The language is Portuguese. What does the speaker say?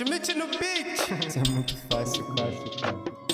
Schmidt no beat! Isso é muito fácil, cara.